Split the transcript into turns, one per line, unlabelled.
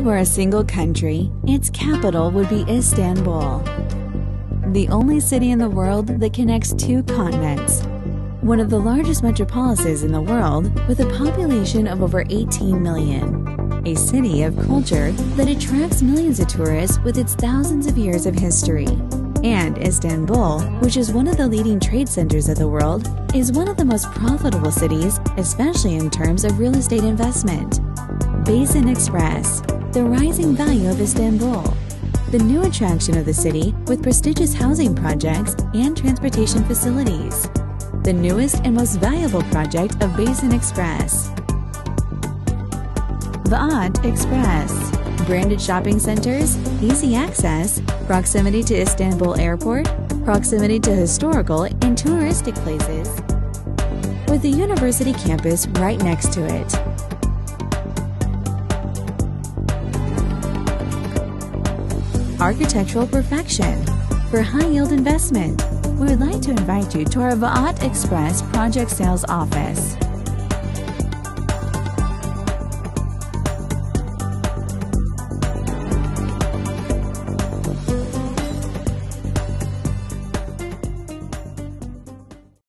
were a single country, its capital would be Istanbul. The only city in the world that connects two continents. One of the largest metropolises in the world with a population of over 18 million. A city of culture that attracts millions of tourists with its thousands of years of history. And Istanbul, which is one of the leading trade centers of the world, is one of the most profitable cities, especially in terms of real estate investment. Basin Express, the rising value of Istanbul, the new attraction of the city with prestigious housing projects and transportation facilities, the newest and most valuable project of Basin Express. Vaat Express, branded shopping centers, easy access, proximity to Istanbul Airport, proximity to historical and touristic places, with the university campus right next to it. Architectural perfection. For high yield investment, we would like to invite you to our Vaat Express Project Sales Office.